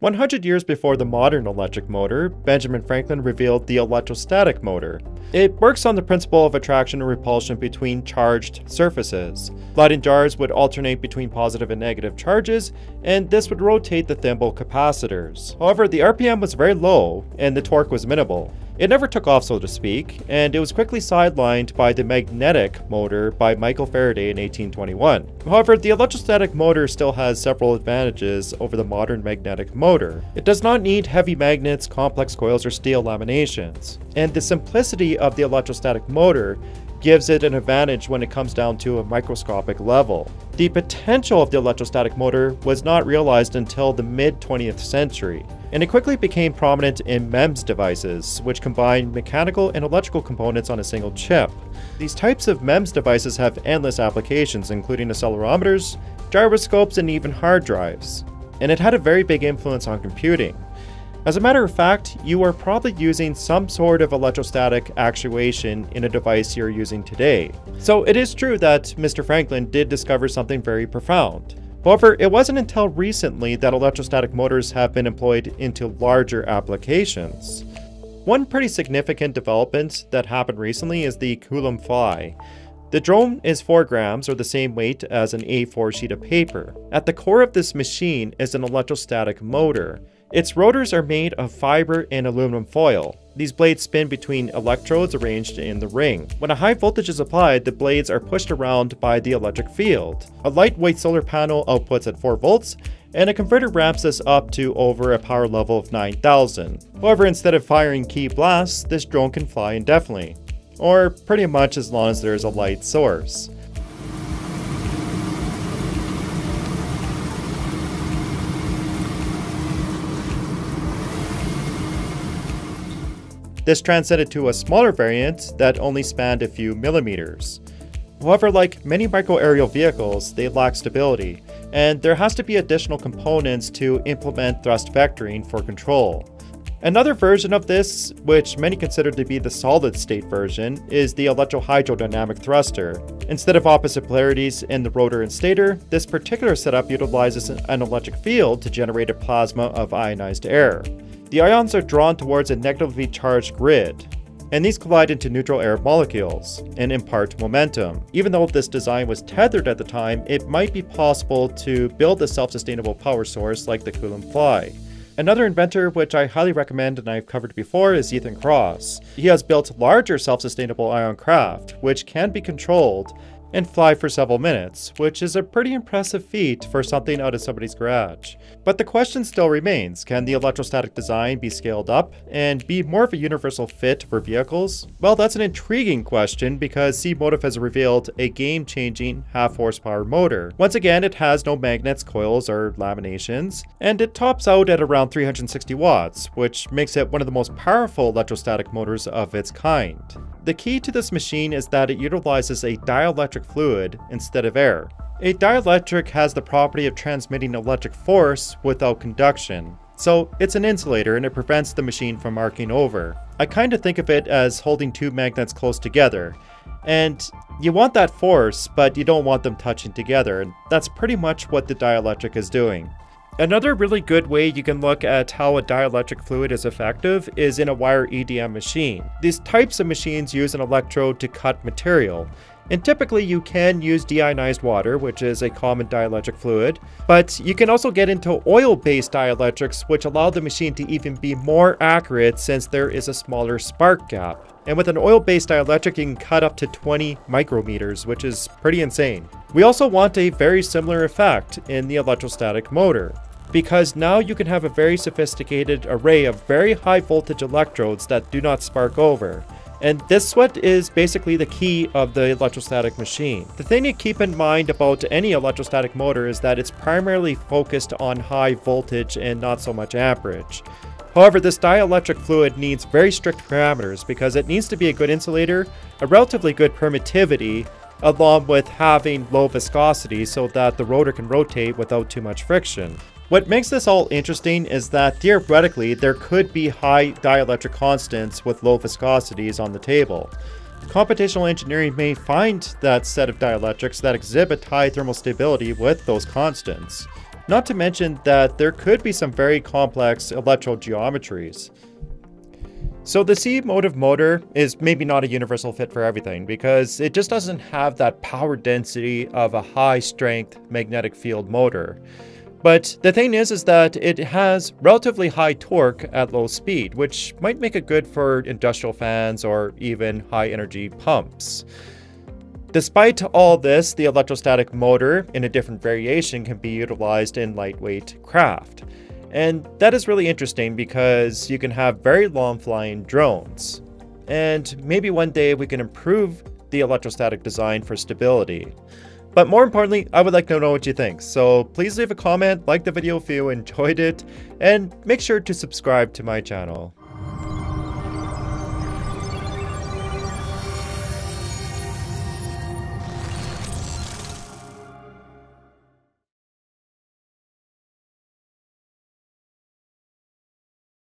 100 years before the modern electric motor, Benjamin Franklin revealed the electrostatic motor. It works on the principle of attraction and repulsion between charged surfaces. Leyden jars would alternate between positive and negative charges, and this would rotate the thimble capacitors. However, the RPM was very low, and the torque was minimal. It never took off, so to speak, and it was quickly sidelined by the magnetic motor by Michael Faraday in 1821. However, the electrostatic motor still has several advantages over the modern magnetic motor. It does not need heavy magnets, complex coils, or steel laminations. And the simplicity of the electrostatic motor gives it an advantage when it comes down to a microscopic level. The potential of the electrostatic motor was not realized until the mid 20th century, and it quickly became prominent in MEMS devices, which combine mechanical and electrical components on a single chip. These types of MEMS devices have endless applications, including accelerometers, gyroscopes, and even hard drives. And it had a very big influence on computing. As a matter of fact, you are probably using some sort of electrostatic actuation in a device you're using today. So it is true that Mr. Franklin did discover something very profound. However, it wasn't until recently that electrostatic motors have been employed into larger applications. One pretty significant development that happened recently is the Coulomb Fly. The drone is 4 grams or the same weight as an A4 sheet of paper. At the core of this machine is an electrostatic motor. Its rotors are made of fiber and aluminum foil. These blades spin between electrodes arranged in the ring. When a high voltage is applied, the blades are pushed around by the electric field. A lightweight solar panel outputs at 4 volts, and a converter ramps this up to over a power level of 9000. However, instead of firing ki blasts, this drone can fly indefinitely. Or pretty much as long as there is a light source. This transcended to a smaller variant that only spanned a few millimeters. However, like many microaerial vehicles, they lack stability, and there has to be additional components to implement thrust vectoring for control. Another version of this, which many consider to be the solid state version, is the electrohydrodynamic thruster. Instead of opposite polarities in the rotor and stator, this particular setup utilizes an electric field to generate a plasma of ionized air. The ions are drawn towards a negatively charged grid, and these collide into neutral air molecules and impart momentum. Even though this design was tethered at the time, it might be possible to build a self-sustainable power source like the Coulomb Fly. Another inventor which I highly recommend and I've covered before is Ethan Cross. He has built larger self-sustainable ion craft, which can be controlled and fly for several minutes, which is a pretty impressive feat for something out of somebody's garage. But the question still remains, can the electrostatic design be scaled up and be more of a universal fit for vehicles? Well, that's an intriguing question because C-Motive has revealed a game-changing half-horsepower motor. Once again, it has no magnets, coils, or laminations, and it tops out at around 360 watts, which makes it one of the most powerful electrostatic motors of its kind. The key to this machine is that it utilizes a dielectric fluid instead of air. A dielectric has the property of transmitting electric force without conduction. So it's an insulator and it prevents the machine from arcing over. I kind of think of it as holding two magnets close together. And you want that force, but you don't want them touching together, and that's pretty much what the dielectric is doing. Another really good way you can look at how a dielectric fluid is effective is in a wire EDM machine. These types of machines use an electrode to cut material. And typically you can use deionized water, which is a common dielectric fluid, but you can also get into oil-based dielectrics, which allow the machine to even be more accurate since there is a smaller spark gap. And with an oil-based dielectric, you can cut up to 20 micrometers, which is pretty insane. We also want a very similar effect in the electrostatic motor because now you can have a very sophisticated array of very high voltage electrodes that do not spark over. And this is basically the key of the electrostatic machine. The thing to keep in mind about any electrostatic motor is that it's primarily focused on high voltage and not so much amperage. However, this dielectric fluid needs very strict parameters because it needs to be a good insulator, a relatively good permittivity, along with having low viscosity so that the rotor can rotate without too much friction. What makes this all interesting is that theoretically there could be high dielectric constants with low viscosities on the table. Computational engineering may find that set of dielectrics that exhibit high thermal stability with those constants. not to mention that there could be some very complex electrode geometries. So the C-motive motor is maybe not a universal fit for everything because it just doesn't have that power density of a high-strength magnetic field motor. But the thing is is that it has relatively high torque at low speed, which might make it good for industrial fans or even high energy pumps. Despite all this, the electrostatic motor in a different variation can be utilized in lightweight craft. And that is really interesting because you can have very long flying drones. And maybe one day we can improve the electrostatic design for stability. But more importantly, I would like to know what you think. So please leave a comment, like the video if you enjoyed it, and make sure to subscribe to my channel.